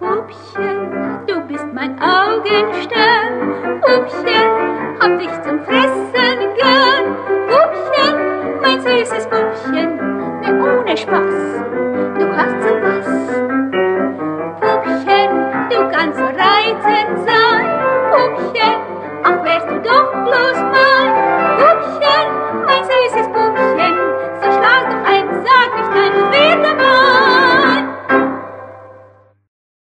Pupchen, du bist mein Augenstern. Pupchen, hab dich zum Fressen gern. Pupchen, mein süßes Pupchen, ne ohne Spaß, du hast so was. Pupchen, du kannst so reiten sein.